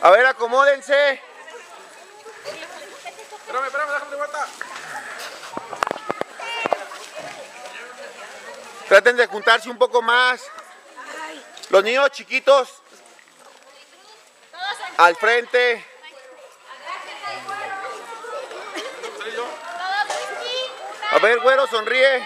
A ver, acomódense. Espérame, espérame, déjame de vuelta. Traten de juntarse un poco más. Los niños chiquitos al frente. A ver, güero, sonríe.